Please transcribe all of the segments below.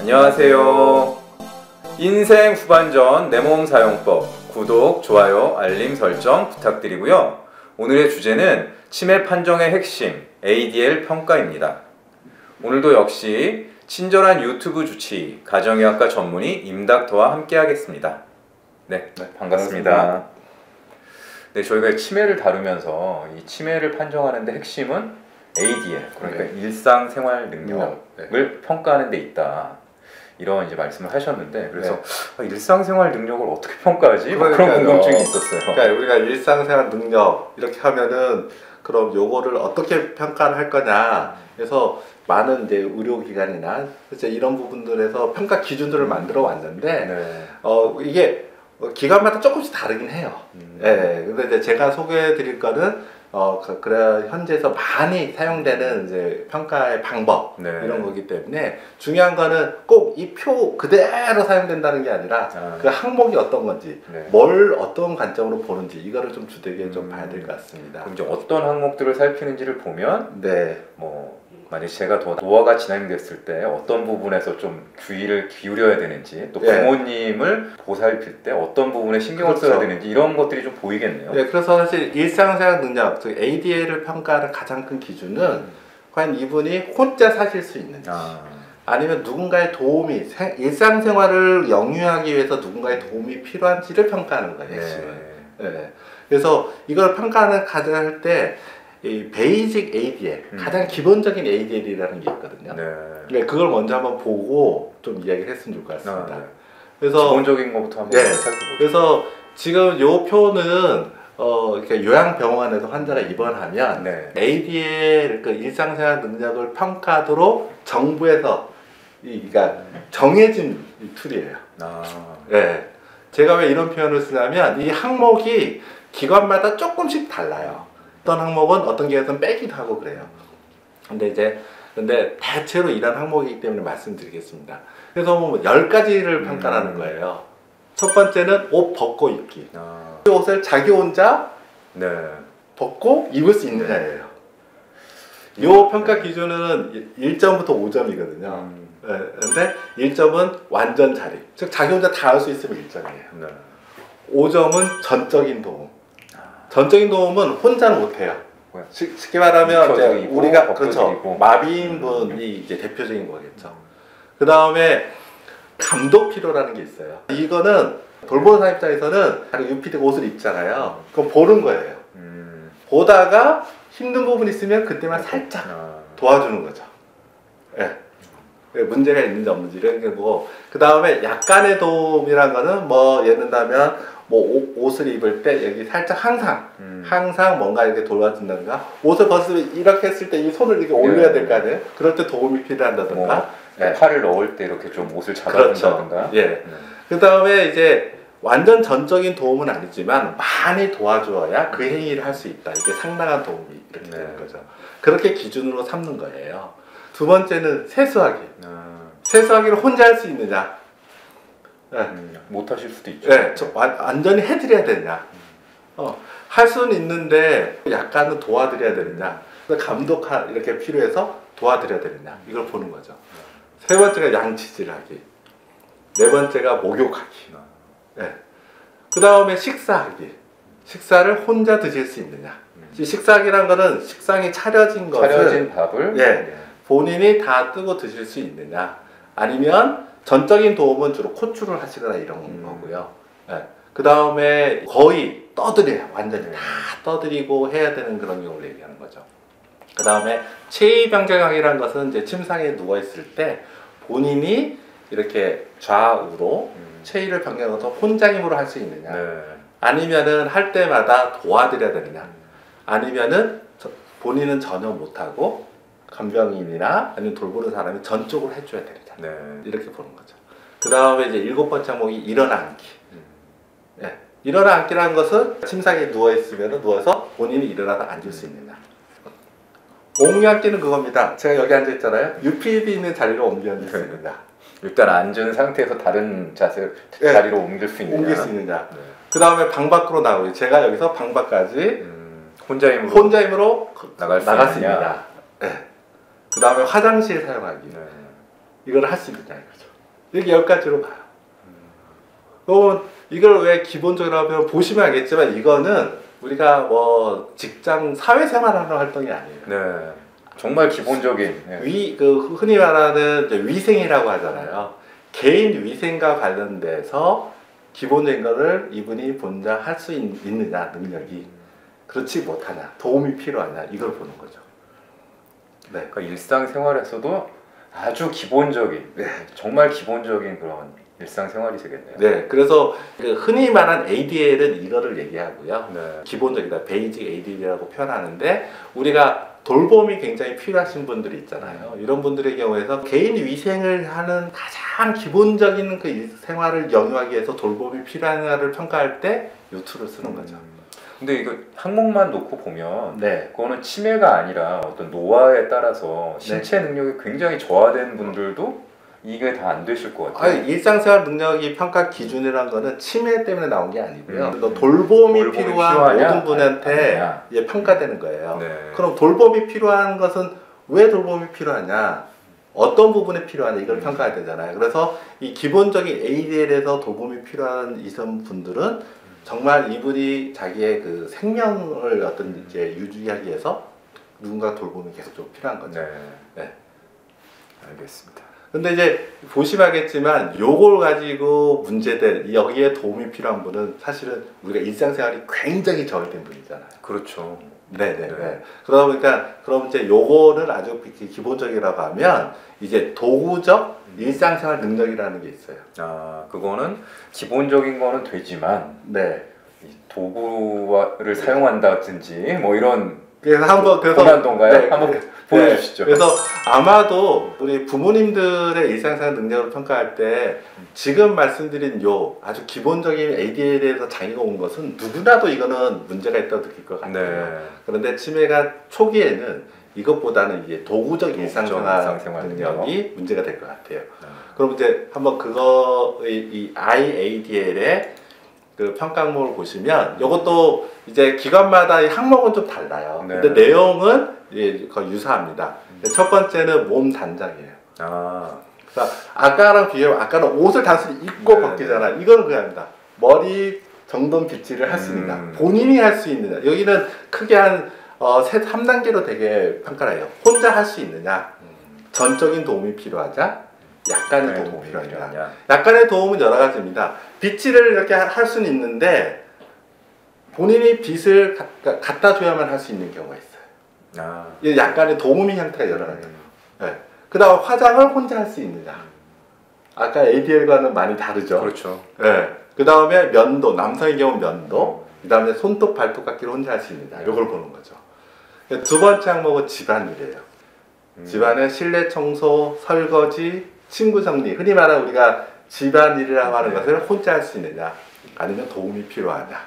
안녕하세요. 인생 후반전 내 몸 사용법 구독, 좋아요, 알림 설정 부탁드리고요. 오늘의 주제는 치매 판정의 핵심 ADL 평가입니다. 오늘도 역시 친절한 유튜브 주치 가정의학과 전문의 임닥터와 함께 하겠습니다. 네, 반갑습니다. 반갑습니다. 네, 저희가 치매를 다루면서 이 치매를 판정하는데 핵심은 ADL, 그러니까 네. 일상생활 능력을 네. 평가하는 데 있다. 이런 이제 말씀을 하셨는데 그래서 네. 아, 일상생활 능력을 어떻게 평가하지? 뭐 그런. 궁금증이 있었어요. 그러니까 우리가 일상생활 능력 이렇게 하면은 그럼 요거를 어떻게 평가를 할 거냐 그래서 많은 이제 의료기관이나 이제 이런 부분들에서 평가 기준들을 만들어 왔는데 네. 어 이게 기관마다 조금씩 다르긴 해요. 음. 예, 근데 이제 제가 소개해 드릴 거는 어, 그, 그래, 현재에서 많이 사용되는 이제 평가의 방법, 네. 이런 거기 때문에 중요한 거는 꼭 이 표 그대로 사용된다는 게 아니라 아. 그 항목이 어떤 건지, 네. 뭘 어떤 관점으로 보는지, 이거를 좀 주되게 좀 음. 봐야 될 것 같습니다. 그럼 이제 어떤 항목들을 살피는지를 보면 네. 뭐 만약 제가 도- 노화가 진행됐을 때 어떤 부분에서 좀 주의를 기울여야 되는지 또 예. 부모님을 보살필 때 어떤 부분에 신경을 써야 그렇죠. 되는지 이런 것들이 좀 보이겠네요. 네, 그래서 사실 일상생활 능력, 즉 ADL을 평가하는 가장 큰 기준은 과연 이분이 혼자 사실 수 있는지, 아, 아니면 누군가의 도움이, 생- 일상생활을 영위하기 위해서 누군가의 도움이 필요한지를 평가하는 거예요. 네. 네. 그래서 이걸 평가하는 가장 할 때, 이 베이직 ADL, 음. 가장 기본적인 ADL이라는 게 있거든요. 네. 네, 그걸 먼저 한번 보고 좀 이야기를 했으면 좋을 것 같습니다. 아, 네. 그래서 기본적인 것부터 한번 네. 살펴보죠. 그래서 지금 요 표는 어 이렇게 요양병원에서 환자가 입원하면 네. ADL 그 일상생활 능력을 평가하도록 정부에서 이 그러니까 정해진 이 tool이에요. 아, 네. 제가 왜 이런 표현을 쓰냐면 이 항목이 기관마다 조금씩 달라요. 어떤 항목은 어떤 기관에서는 빼기도 하고 그래요. 근데 이제 근데 대체로 이런 항목이기 때문에 말씀드리겠습니다. 그래서 뭐 10가지를 평가하는 음. 거예요. 첫 번째는 옷 벗고 입기. 아, 이 옷을 자기 혼자 네. 벗고 입을 수 있느냐예요. 요 평가 기준은 1점부터 5점이거든요. 음, 네, 근데 1점은 완전 자립. 즉 자기 혼자 다 할 수 있으면 1점이에요. 네. 5점은 전적인 도움. 전적인 도움은 혼자는 못해요. 쉽- 쉽게 말하면 이제 우리가. 그렇죠 마비인 분이 이제 대표적인 거겠죠. 그 다음에 감독 필요라는 게 있어요. 이거는 돌보는 사람 입장에서는 UPD 옷을 입잖아요. 그럼 보는 거예요. 음, 보다가 힘든 부분 있으면 그때만 살짝 아, 도와주는 거죠. 예. 예, 문제가 있는지 없는지 이런 거고 그 다음에 약간의 도움이란 거는 뭐 예를 들면 뭐 옷- 옷을 입을 때 여기 살짝 항상 음. 항상 뭔가 이렇게 도와준다든가 옷을 벗으면 이렇게 했을 때 이 손을 이렇게 올려야 될 거 아니에요? 그럴 때 도움이 필요한다든가 뭐, 네. 팔을 넣을 때 이렇게 좀 옷을 그렇죠. 잡아준다든가. 예. 음. 그 다음에 이제 완전 전적인 도움은 아니지만 많이 도와줘야 그 행위를 할 수 있다. 이게 상당한 도움이 이렇게 되는 네. 거죠. 그렇게 기준으로 삼는 거예요. 두 번째는 세수하기. 아, 세수하기를 혼자 할 수 있느냐? 네. 음, 못 하실 수도 있죠. 네, 저 완, 완전히 해드려야 되냐? 어, 할 수는 있는데 약간은 도와드려야 되느냐? 감독 하 이렇게 필요해서 도와드려야 되느냐? 이걸 보는 거죠. 세 번째가 양치질하기. 네 번째가 목욕하기. 아, 네. 그 다음에 식사하기. 식사를 혼자 드실 수 있느냐? 음. 이 식사하기란 거는 식상이 차려진 것을 차려진 밥을 예. 네. 본인이 다 뜨고 드실 수 있느냐 아니면 전적인 도움은 주로 코출을 하시거나 이런 음. 거고요 그 다음에 거의 떠드려요 완전히 네. 다 떠드리고 해야 되는 그런 경우를 얘기하는 거죠 그 다음에 체위병정학이라는 것은 이제 침상에 누워있을 때 본인이 이렇게 좌우로 음. 체위를 변경해서 혼자 힘으로 할 수 있느냐 네. 아니면은 할 때마다 도와드려야 되느냐 음. 아니면은 저- 본인은 전혀 못하고 간병인이나 아니면 돌보는 사람이 전적으로 해줘야 되느냐 네. 이렇게 보는 거죠. 그 다음에 이제 일곱 번째 항목이 일어나 앉기. 음. 예. 일어나 앉기라는 것은 침상에 누워 있으면 누워서 본인이 일어나서 앉을 수 있느냐. 옮겨 앉기는 그겁니다. 제가 여기 앉아 있잖아요. UPD 있는 자리로 옮겨 앉을 수 네. 있느냐. 일단 앉은 상태에서 다른 자세 네. 자리로 옮길 수 있느냐. 옮길 수 있느냐. 네. 그 다음에 방 밖으로 나오기. 제가 여기서 방 밖까지 음, 혼자 힘으로 혼자 힘으로 나갈 수 나갈 수 있느냐. 있느냐. 예. 그 다음에 화장실 사용하기. 네. 이걸 할 수 있느냐 이거죠. 이렇게 열 가지로 봐요. 그러면 이걸 왜 기본적으로 하면 보시면 알겠지만 이거는 우리가 뭐 직장 사회생활하는 활동이 아니에요. 네. 정말 기본적인. 네. 위, 그 흔히 말하는 위생이라고 하잖아요. 개인 위생과 관련돼서 기본적인 거를 이분이 본자 할 수 있느냐 능력이 그렇지 못하냐 도움이 필요하냐 이걸 보는 거죠. 네. 그러니까 일상생활에서도 아주 기본적인, 네. 정말 기본적인 그런 일상생활이 되겠네요. 네. 그래서 그 흔히 말한 ADL은 이거를 얘기하고요. 네. 기본적이다. 베이직 ADL이라고 표현하는데 우리가 돌봄이 굉장히 필요하신 분들이 있잖아요. 이런 분들의 경우에서 개인 위생을 하는 가장 기본적인 그 일- 생활을 영위하기 위해서 돌봄이 필요한가를 평가할 때 요툴을 쓰는 거죠. 음. 근데 이거 항목만 놓고 보면 네. 그거는 치매가 아니라 어떤 노화에 따라서 신체 능력이 굉장히 저하된 분들도 이게 다 안 되실 것 같아요. 아니, 일상생활 능력이 평가 기준이라는 거는 치매 때문에 나온 게 아니고요. 음. 또 돌봄이, 돌봄이 필요한 필요하냐? 모든 분한테? 이제 평가되는 거예요. 네. 그럼 돌봄이 필요한 것은 왜 돌봄이 필요하냐? 어떤 부분에 필요하냐 이걸 음. 평가해야 되잖아요. 그래서 이 기본적인 ADL에서 돌봄이 필요한 이런 분들은 정말 이분이 자기의 그 생명을 어떤 이제 유지하기 위해서 누군가 돌봄이 계속 좀 필요한 거죠. 네. 네. 알겠습니다. 근데 이제 보시면 알겠지만 요걸 가지고 문제될 여기에 도움이 필요한 분은 사실은 우리가 일상생활이 굉장히 저하된 분이잖아요. 그렇죠. 네네. 네. 네. 그러다 보니까 그럼 이제 요거를 아주 기- 기본적이라고 하면 이제 도구적 음. 일상생활 능력이라는 게 있어요. 아 그거는 기본적인 거는 되지만 네. 이 도구를 사용한다든지 뭐 이런 그래서 한번 그래서 고난도인가요? 네, 한번 네. 보여주시죠. 그래서 아마도 우리 부모님들의 일상생활 능력을 평가할 때 지금 말씀드린 요 아주 기본적인 ADL에 대해서 장애가 온 것은 누구나도 이거는 문제가 있다고 느낄 것 같아요. 네. 그런데 치매가 초기에는 이것보다는 이제 도구적 일상생활, 능력이 문제가 될 것 같아요. 네. 그럼 이제 한번 그거의 이 IADL의 그 평가항목을 보시면 이것도 이제 기관마다 이 항목은 좀 달라요. 네. 근데 내용은 예, 거의 유사합니다. 첫 번째는 몸 단장이에요. 아 그래서 아까랑 비교하면 아까는 옷을 단순히 입고 네, 벗기잖아. 이거는 그겁니다. 머리 정돈 빗질을 할 수 있느냐. 음. 본인이 할 수 있느냐. 여기는 크게 한 어, 세, 3단계로 되게 평가를 해요. 혼자 할 수 있느냐. 전적인 도움이 필요하자. 약간의 네, 도움이 필요하냐. 필요하냐. 약간의 도움은 여러 가지입니다. 빗질을 이렇게 하- 할 수는 있는데 본인이 빗을 가- 갖다 줘야만 할 수 있는 경우가 있어요. 아이 약간의 도움의 형태가 여러 가지. 음. 네. 그 다음 화장을 혼자 할 수 있느냐. 아까 ADL과는 많이 다르죠. 그렇죠. 네. 그 다음에 면도 남성의 경우 면도. 그 다음에 손톱 발톱 깎기를 혼자 할 수 있느냐. 이걸 보는 거죠. 두 번째 항목은 집안일이에요. 음. 집안의 실내 청소, 설거지, 친구 정리. 흔히 말하는 우리가 집안일이라고 하는 네. 것을 혼자 할 수 있느냐, 아니면 도움이 필요하냐,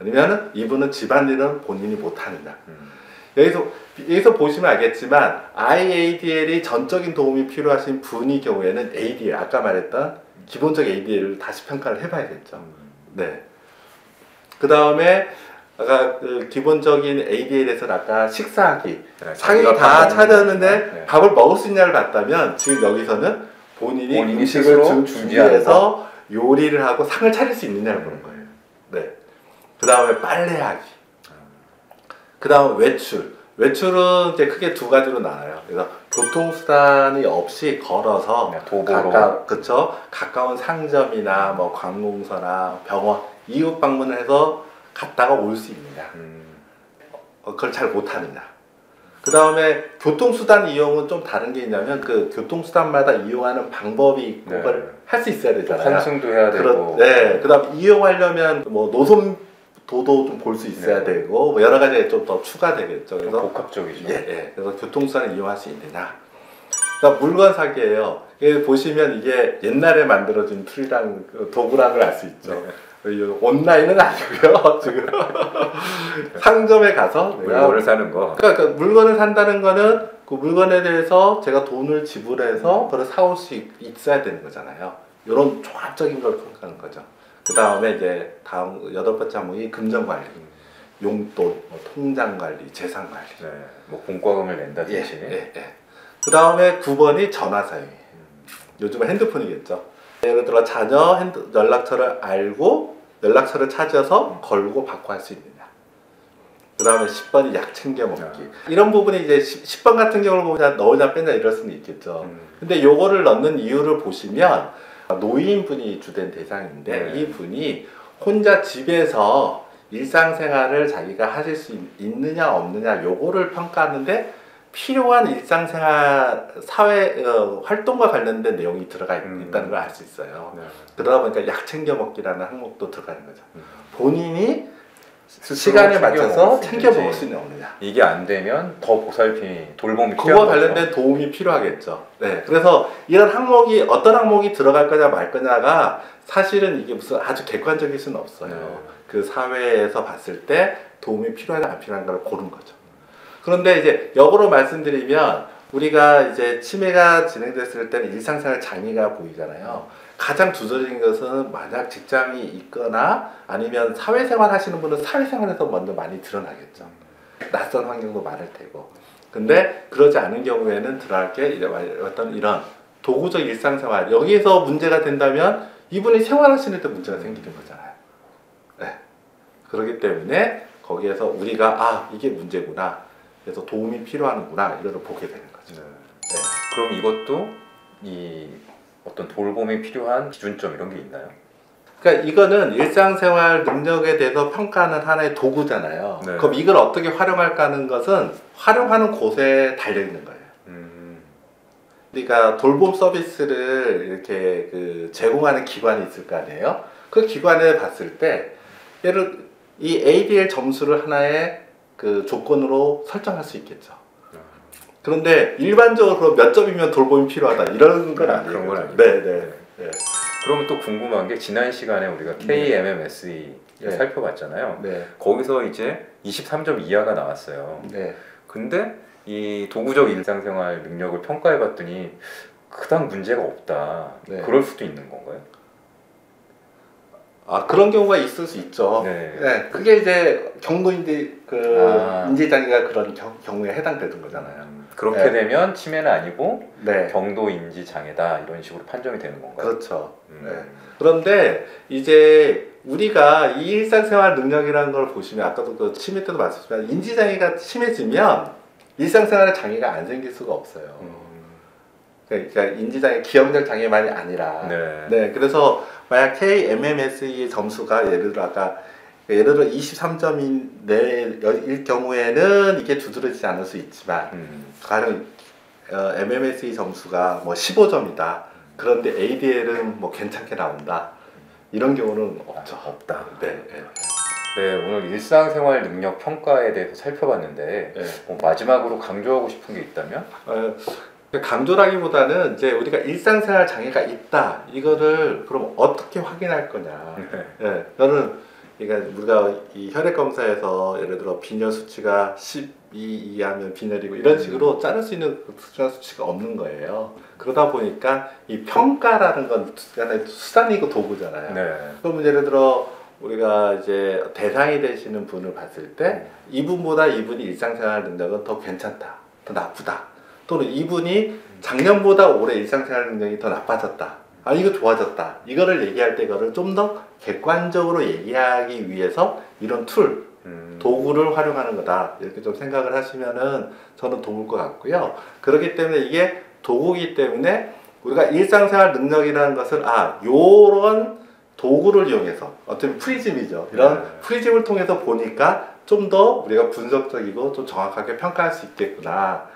아니면 이분은 집안일은 본인이 못하느냐. 음. 여기서 여기서 보시면 알겠지만 IADL이 전적인 도움이 필요하신 분의 경우에는 ADL 아까 말했던 기본적 ADL을 다시 평가를 해봐야겠죠. 음. 네. 그 다음에 아까 그 기본적인 ADL에서는 아까 식사하기 네, 상이 다밥 차렸는데 네. 밥을 먹을 수 있냐를 봤다면 지금 여기서는 본인이, 본인이 음식을 준비해서 요리를 하고 상을 차릴 수 있느냐를 보는 거예요. 네. 그 다음에 빨래하기. 그 다음 외출. 외출은 이제 크게 두 가지로 나눠요. 그래서 교통수단이 없이 걸어서 네, 도보로. 가까, 그쵸? 가까운 상점이나 뭐 관공서나 병원 이웃 방문을 해서 갔다가 올 수 있느냐. 음. 어, 그걸 잘 못하느냐. 그 다음에 교통수단 이용은 좀 다른 게 있냐면 그 교통수단마다 이용하는 방법이 있고 네. 그걸 할 수 있어야 되잖아요. 환승도 해야 되고. 그렇, 네. 그 다음 이용하려면 뭐 노선도도 좀 볼 수 있어야 네. 되고 뭐 여러 가지가 좀 더 추가되겠죠. 좀 그래서 복합적이죠. 예, 예. 그래서 교통수단을 이용할 수 있느냐. 그러니까 물건 사기예요. 여기 보시면 이게 옛날에 만들어진 tool이랑 그걸알수 있죠. 네. 이 온라인은 아니고요. 지금 상점에 가서 물건을 사는 거. 그러니까 그 물건을 산다는 거는 그 물건에 대해서 제가 돈을 지불해서 그걸 사올 수 있, 있어야 되는 거잖아요. 이런 종합적인 걸 평가하는 거죠. 그 다음에 이제 다음 여덟 번째 항목이 금전 관리, 용돈, 뭐 통장 관리, 재산 관리. 네. 뭐 공과금을 예, 낸다든지. 예, 예. 그 다음에 9번이 전화 사용이에요. 요즘은 핸드폰이겠죠. 예를 들어 자녀 핸드, 연락처를 알고 연락처를 찾아서 걸고 받고 할 수 있느냐. 그 다음에 10번이 약 챙겨 먹기. 이런 부분이 이제 10, 번 같은 경우를 보면 넣으냐 빼냐 이럴 수는 있겠죠. 음. 근데 요거를 넣는 이유를 보시면 노인분이 주된 대상인데 네. 이 분이 혼자 집에서 일상생활을 자기가 하실 수 있- 있느냐 없느냐 요거를 평가하는데 필요한 일상생활 사회 어, 활동과 관련된 내용이 들어가 있, 음. 다는 걸 알 수 있어요. 네. 그러다 보니까 약 챙겨 먹기라는 항목도 들어가는 거죠. 음. 본인이 시간에 맞춰서 챙겨. 먹을 수 있는 없느냐. 이게 안 되면 더 보살핌이 돌봄이 그와 필요한 거죠. 관련된 도움이 필요하겠죠. 네. 그래서 이런 항목이 어떤 항목이 들어갈 거냐 말 거냐가 사실은 이게 무슨 아주 객관적일 수는 없어요. 네. 그 사회에서 봤을 때 도움이 필요하냐 안 필요한가를 고른 거죠. 그런데 이제 역으로 말씀드리면 우리가 이제 치매가 진행됐을 때는 일상생활 장애가 보이잖아요. 가장 두드러진 것은 만약 직장이 있거나 아니면 사회생활 하시는 분은 사회생활에서 먼저 많이 드러나겠죠. 낯선 환경도 많을 테고. 근데 그러지 않은 경우에는 드러날 게 이제 어떤 이런 도구적 일상생활 여기에서 문제가 된다면 이분이 생활하시는 데 문제가 생기는 거잖아요. 네. 그렇기 때문에 거기에서 우리가 아 이게 문제구나. 그래서 도움이 필요하는구나 이거를 보게 되는 거죠. 네. 네. 그럼 이것도 이 어떤 돌봄이 필요한 기준점 이런 게 있나요? 그러니까 이거는 일상생활 능력에 대해서 평가하는 하나의 도구잖아요. 네. 그럼 이걸 어떻게 활용할까 하는 것은 활용하는 곳에 달려 있는 거예요. 음. 그러니까 돌봄 서비스를 이렇게 그 제공하는 기관이 있을 거 아니에요. 그 기관에 봤을 때 예를 이 ADL 점수를 하나의 그 조건으로 설정할 수 있겠죠. 그런데 일반적으로 몇 점이면 돌봄이 필요하다 이런 건 아, 아니에요. 그런 건 아니고. 네, 네. 네. 그러면 또 궁금한 게 지난 시간에 우리가 KMMSE 네. 살펴봤잖아요. 네. 거기서 이제 23점 이하가 나왔어요. 네. 근데 이 도구적 일상생활 능력을 평가해봤더니 그닥 문제가 없다. 네. 그럴 수도 있는 건가요? 아 그런 경우가 있을 수 있죠. 네. 네, 그게 이제 경도인지 그 아. 인지 장애가 그런 경, 경우에 해당되는 거잖아요. 음, 그렇게 네. 되면 치매는 아니고 네, 경도 인지 장애다 이런 식으로 판정이 되는 건가요? 그렇죠. 음. 네. 그런데 이제 우리가 이 일상생활 능력이라는 걸 보시면 아까도 그 치매 때도 말씀드렸지만 인지 장애가 심해지면 일상생활에 장애가 안 생길 수가 없어요. 음. 그러니까 인지장애, 기억력 장애만이 아니라 네. 네, 그래서 만약 KMMSE 점수가 예를 들어 아까 예를 들어 23점인 내일 경우에는 이게 두드러지지 않을 수 있지만 음. 가령 어, MMSE 점수가 뭐 15점이다. 그런데 ADL은 뭐 괜찮게 나온다. 이런 경우는 없죠. 아, 없다. 네, 네, 네, 오늘 일상생활 능력 평가에 대해서 살펴봤는데 네. 뭐 마지막으로 강조하고 싶은 게 있다면? 어, 강조라기보다는 이제 우리가 일상생활 장애가 있다. 이거를 그럼 어떻게 확인할 거냐. 네. 예, 저는 그러니까 우리가 이 혈액 검사에서 예를 들어 빈혈 수치가 12 이하면 빈혈이고 이런 식으로 자를 수 있는 그 수치나 수치가 없는 거예요. 그러다 보니까 이 평가라는 건 하나의 수단이고 도구잖아요. 네. 그러면 예를 들어 우리가 이제 대상이 되시는 분을 봤을 때 이분보다 이분이 일상생활 능력은 더 괜찮다, 더 나쁘다. 또는 이분이 작년보다 올해 일상생활 능력이 더 나빠졌다. 아 이거 좋아졌다. 이거를 얘기할 때 이거를 좀 더 객관적으로 얘기하기 위해서 이런 tool, 음. 도구를 활용하는 거다. 이렇게 좀 생각을 하시면은 저는 좋을 것 같고요. 그렇기 때문에 이게 도구이기 때문에 우리가 일상생활 능력이라는 것을 아 요런 도구를 이용해서 어떤 프리즘이죠. 이런 네. 프리즘을 통해서 보니까 좀 더 우리가 분석적이고 좀 정확하게 평가할 수 있겠구나.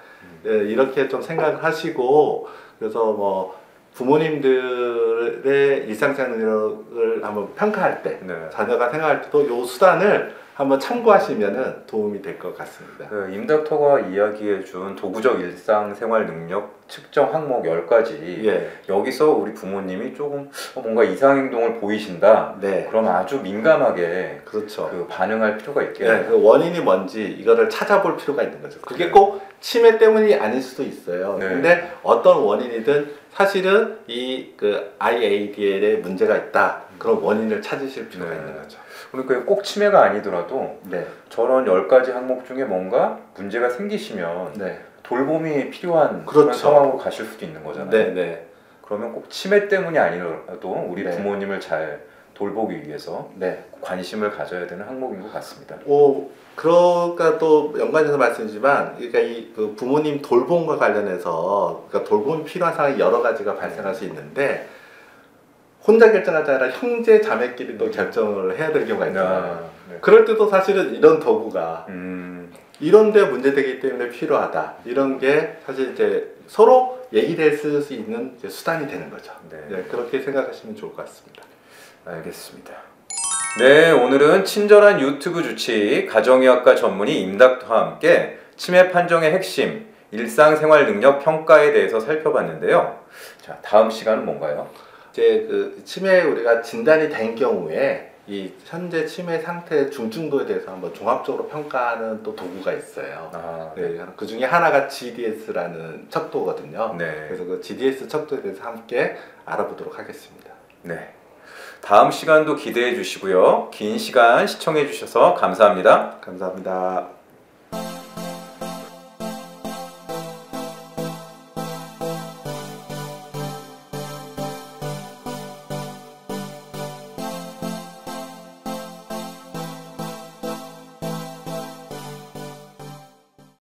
예, 이렇게 좀 생각을 하시고 그래서 뭐 부모님들의 일상생활 능력을 한번 평가할 때 네. 자녀가 생각할 때도 요 수단을 한번 참고하시면은 도움이 될 것 같습니다. 그 임닥터가 이야기해 준 도구적 일상생활 능력 측정 항목 10가지 예, 여기서 우리 부모님이 조금 어, 뭔가 이상 행동을 보이신다 네, 그럼 아주 민감하게 그렇죠. 그 반응할 필요가 예, 있겠네요 그 원인이 뭔지 이거를 찾아볼 필요가 있는 거죠. 그게 네. 꼭 치매 때문이 아닐 수도 있어요. 네. 근데 어떤 원인이든 사실은 이 그 IADL에 문제가 있다. 그런 원인을 찾으실 필요가 네. 있는 거죠. 그러니까 꼭 치매가 아니더라도 네, 저런 10가지 항목 중에 뭔가 문제가 생기시면 네, 돌봄이 필요한 그렇죠. 그런 상황으로 가실 수도 있는 거잖아요 네, 네. 그러면 꼭 치매 때문이 아니라도 우리 네. 부모님을 잘 돌보기 위해서 네. 관심을 가져야 되는 항목인 것 같습니다. 오, 그러니까 또 연관해서 말씀이지만, 그러니까 이 그 부모님 돌봄과 관련해서, 그러니까 돌봄이 필요한 상황이 여러 가지가 발생할 수 있는데, 혼자 결정하지 않아 형제 자매끼리 또 결정을 해야 될 경우가 있잖아요. 아, 네. 그럴 때도 사실은 이런 도구가 음, 이런데 문제되기 때문에 필요하다. 이런 게 사실 이제 서로 얘기를 쓸수 있는 수단이 되는 거죠. 네. 네, 그렇게 생각하시면 좋을 것 같습니다. 알겠습니다. 네, 오늘은 친절한 유튜브 주치 가정의학과 전문의 임닥터와 함께 치매 판정의 핵심 일상생활 능력 평가에 대해서 살펴봤는데요. 자, 다음 시간은 뭔가요? 이제 그 치매 우리가 진단이 된 경우에 이 현재 치매 상태의 중증도에 대해서 한번 종합적으로 평가하는 또 도구가 있어요. 아, 네, 그 중에 하나가 GDS라는 척도거든요. 네. 그래서 그 GDS 척도에 대해서 함께 알아보도록 하겠습니다. 네. 다음 시간도 기대해 주시고요. 긴 시간 시청해 주셔서 감사합니다. 감사합니다.